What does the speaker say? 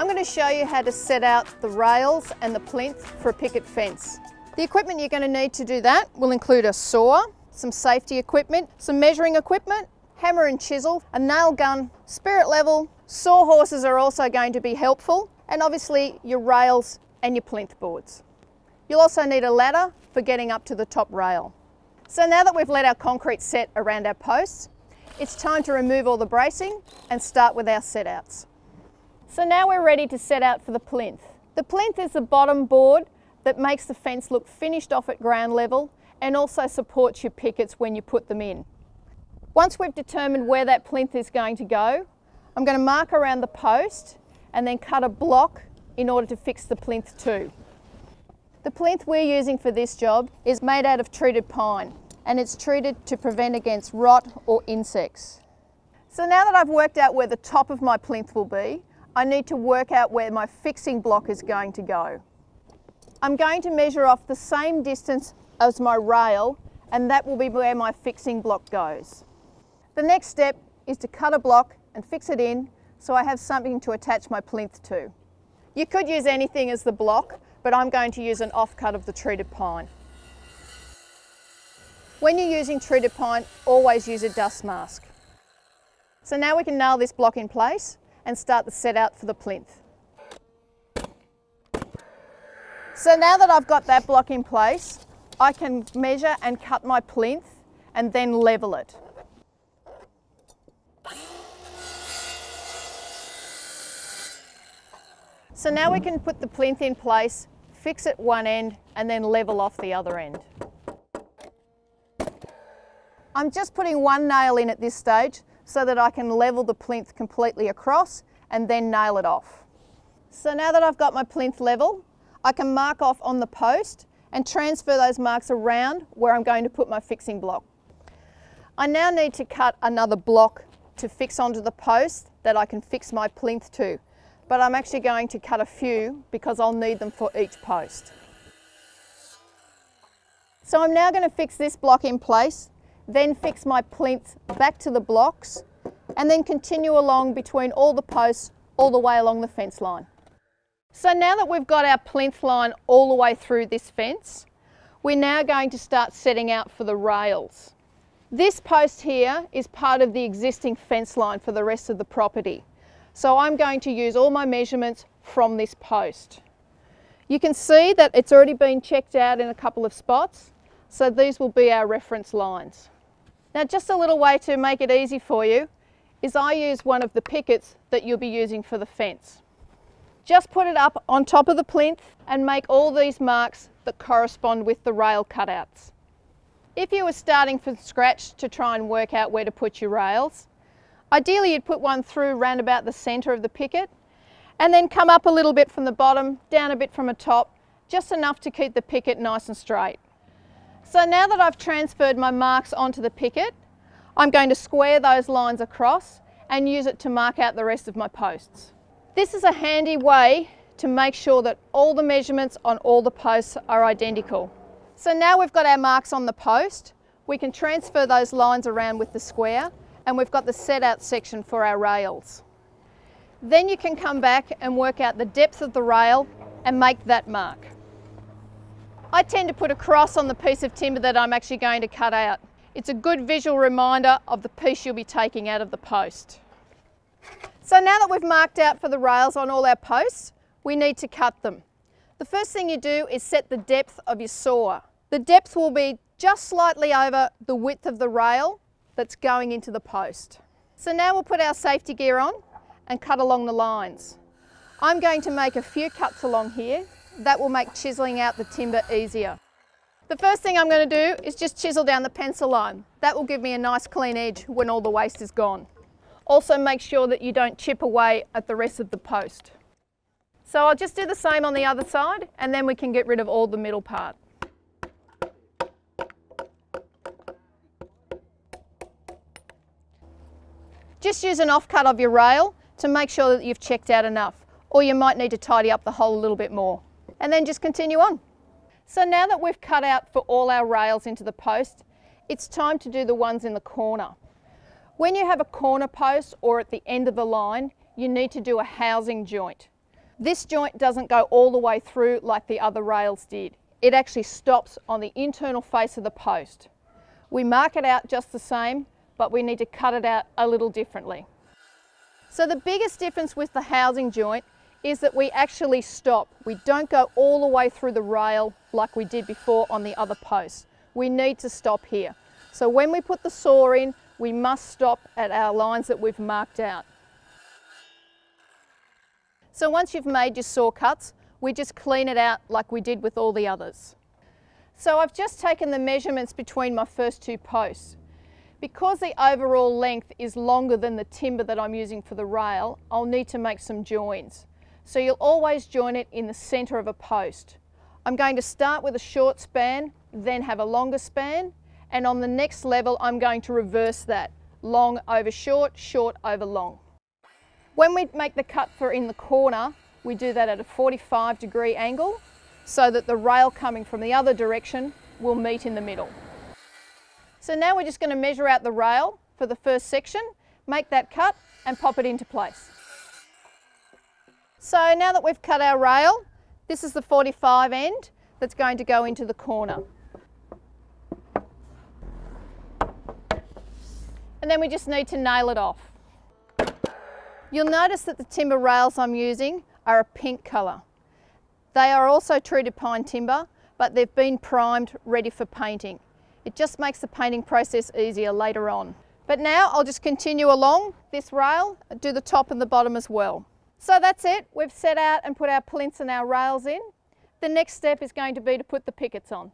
I'm going to show you how to set out the rails and the plinth for a picket fence. The equipment you're going to need to do that will include a saw, some safety equipment, some measuring equipment, hammer and chisel, a nail gun, spirit level, saw horses are also going to be helpful, and obviously your rails and your plinth boards. You'll also need a ladder for getting up to the top rail. So now that we've let our concrete set around our posts, it's time to remove all the bracing and start with our setouts. So now we're ready to set out for the plinth. The plinth is the bottom board that makes the fence look finished off at ground level and also supports your pickets when you put them in. Once we've determined where that plinth is going to go, I'm going to mark around the post and then cut a block in order to fix the plinth to. The plinth we're using for this job is made out of treated pine and it's treated to prevent against rot or insects. So now that I've worked out where the top of my plinth will be, I need to work out where my fixing block is going to go. I'm going to measure off the same distance as my rail and that will be where my fixing block goes. The next step is to cut a block and fix it in so I have something to attach my plinth to. You could use anything as the block, but I'm going to use an offcut of the treated pine. When you're using treated pine, always use a dust mask. So now we can nail this block in place and start the set out for the plinth. So now that I've got that block in place, I can measure and cut my plinth and then level it. So now we can put the plinth in place, fix it one end and then level off the other end. I'm just putting one nail in at this stage so that I can level the plinth completely across and then nail it off. So now that I've got my plinth level, I can mark off on the post and transfer those marks around where I'm going to put my fixing block. I now need to cut another block to fix onto the post that I can fix my plinth to but I'm actually going to cut a few because I'll need them for each post. So I'm now going to fix this block in place, then fix my plinth back to the blocks, and then continue along between all the posts all the way along the fence line. So now that we've got our plinth line all the way through this fence, we're now going to start setting out for the rails. This post here is part of the existing fence line for the rest of the property. So I'm going to use all my measurements from this post. You can see that it's already been checked out in a couple of spots, so these will be our reference lines. Now just a little way to make it easy for you is I use one of the pickets that you'll be using for the fence. Just put it up on top of the plinth and make all these marks that correspond with the rail cutouts. If you were starting from scratch to try and work out where to put your rails, Ideally you'd put one through round about the centre of the picket and then come up a little bit from the bottom, down a bit from the top, just enough to keep the picket nice and straight. So now that I've transferred my marks onto the picket, I'm going to square those lines across and use it to mark out the rest of my posts. This is a handy way to make sure that all the measurements on all the posts are identical. So now we've got our marks on the post, we can transfer those lines around with the square and we've got the set out section for our rails. Then you can come back and work out the depth of the rail and make that mark. I tend to put a cross on the piece of timber that I'm actually going to cut out. It's a good visual reminder of the piece you'll be taking out of the post. So now that we've marked out for the rails on all our posts, we need to cut them. The first thing you do is set the depth of your saw. The depth will be just slightly over the width of the rail that's going into the post. So now we'll put our safety gear on and cut along the lines. I'm going to make a few cuts along here. That will make chiselling out the timber easier. The first thing I'm going to do is just chisel down the pencil line. That will give me a nice clean edge when all the waste is gone. Also make sure that you don't chip away at the rest of the post. So I'll just do the same on the other side and then we can get rid of all the middle part. Just use an offcut of your rail to make sure that you've checked out enough, or you might need to tidy up the hole a little bit more. And then just continue on. So now that we've cut out for all our rails into the post, it's time to do the ones in the corner. When you have a corner post or at the end of the line, you need to do a housing joint. This joint doesn't go all the way through like the other rails did. It actually stops on the internal face of the post. We mark it out just the same, but we need to cut it out a little differently. So the biggest difference with the housing joint is that we actually stop. We don't go all the way through the rail like we did before on the other post. We need to stop here. So when we put the saw in, we must stop at our lines that we've marked out. So once you've made your saw cuts, we just clean it out like we did with all the others. So I've just taken the measurements between my first two posts. Because the overall length is longer than the timber that I'm using for the rail, I'll need to make some joins. So you'll always join it in the centre of a post. I'm going to start with a short span, then have a longer span, and on the next level I'm going to reverse that, long over short, short over long. When we make the cut for in the corner, we do that at a 45 degree angle so that the rail coming from the other direction will meet in the middle. So now we're just going to measure out the rail for the first section, make that cut and pop it into place. So now that we've cut our rail, this is the 45 end that's going to go into the corner. And then we just need to nail it off. You'll notice that the timber rails I'm using are a pink colour. They are also treated pine timber, but they've been primed, ready for painting. It just makes the painting process easier later on. But now I'll just continue along this rail, do the top and the bottom as well. So that's it, we've set out and put our plinths and our rails in. The next step is going to be to put the pickets on.